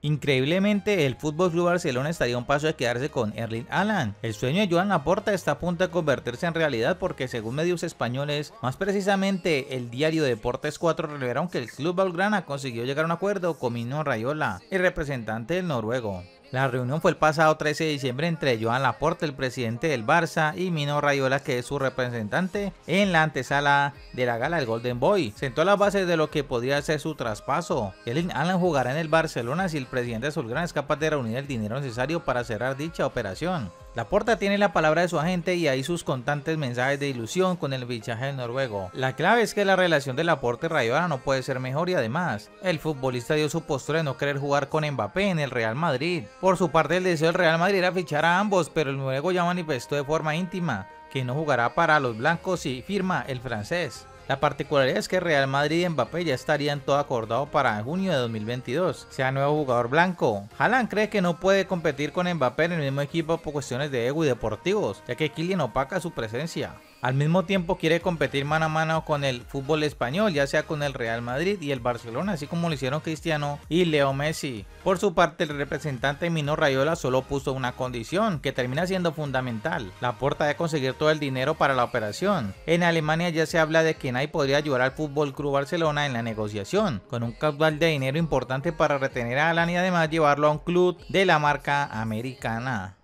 Increíblemente, el Fútbol Club Barcelona estaría a un paso de quedarse con Erling Haaland. El sueño de Joan Laporta está a punto de convertirse en realidad porque según medios españoles, más precisamente el diario Deportes 4 revelaron que el club Valgrana consiguió llegar a un acuerdo con Mino Rayola, el representante del noruego. La reunión fue el pasado 13 de diciembre entre Joan Laporte, el presidente del Barça, y Mino Rayola, que es su representante, en la antesala de la gala del Golden Boy. Sentó las bases de lo que podría ser su traspaso. Erling Alan jugará en el Barcelona si el presidente Zulgrán es capaz de reunir el dinero necesario para cerrar dicha operación. Laporta tiene la palabra de su agente y ahí sus constantes mensajes de ilusión con el fichaje del noruego. La clave es que la relación de Laporta y Rayola no puede ser mejor y además, el futbolista dio su postura de no querer jugar con Mbappé en el Real Madrid. Por su parte, el deseo del Real Madrid era fichar a ambos, pero el noruego ya manifestó de forma íntima que no jugará para los blancos y firma el francés. La particularidad es que Real Madrid y Mbappé ya estarían todo acordado para junio de 2022, sea nuevo jugador blanco. Haaland cree que no puede competir con Mbappé en el mismo equipo por cuestiones de ego y deportivos, ya que Kylian opaca su presencia. Al mismo tiempo quiere competir mano a mano con el fútbol español, ya sea con el Real Madrid y el Barcelona, así como lo hicieron Cristiano y Leo Messi. Por su parte, el representante Mino Rayola solo puso una condición que termina siendo fundamental, la puerta de conseguir todo el dinero para la operación. En Alemania ya se habla de que Nike podría ayudar al Fútbol Club Barcelona en la negociación, con un caudal de dinero importante para retener a Alan y además llevarlo a un club de la marca americana.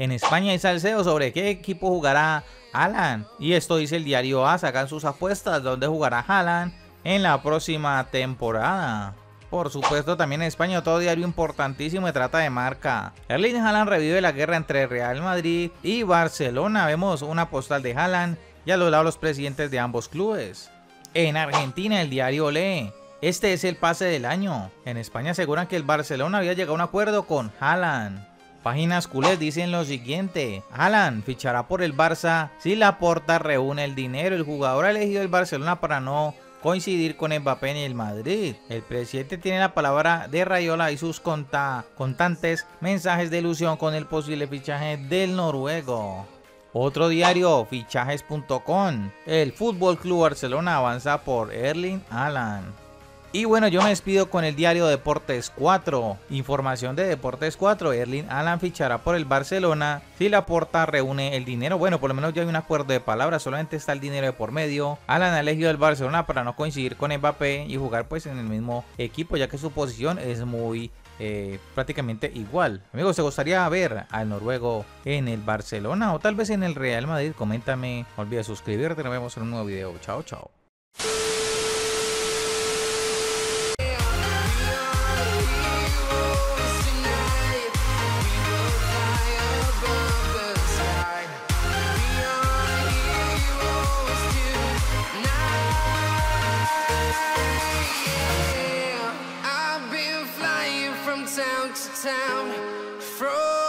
En España hay salseo sobre qué equipo jugará Alan. Y esto dice el diario A, sacan sus apuestas donde jugará Alan en la próxima temporada. Por supuesto, también en España todo diario importantísimo de trata de marca. Erling Haaland revive la guerra entre Real Madrid y Barcelona. Vemos una postal de Haaland y a los lados los presidentes de ambos clubes. En Argentina el diario lee. Este es el pase del año. En España aseguran que el Barcelona había llegado a un acuerdo con Haaland. Páginas culés dicen lo siguiente, Alan fichará por el Barça si la porta reúne el dinero. El jugador ha elegido el Barcelona para no coincidir con Mbappé ni el Madrid. El presidente tiene la palabra de Rayola y sus contantes mensajes de ilusión con el posible fichaje del noruego. Otro diario, fichajes.com. El Fútbol Club Barcelona avanza por Erling Haaland. Y bueno, yo me despido con el diario Deportes 4. Información de Deportes 4. Erling Alan fichará por el Barcelona si la porta reúne el dinero. Bueno, por lo menos ya hay un acuerdo de palabras. Solamente está el dinero de por medio. Alan ha elegido el Barcelona para no coincidir con Mbappé y jugar pues en el mismo equipo ya que su posición es muy eh, prácticamente igual. Amigos, ¿te gustaría ver al noruego en el Barcelona o tal vez en el Real Madrid? Coméntame. No olvides suscribirte. Nos vemos en un nuevo video. Chao, chao. to town. From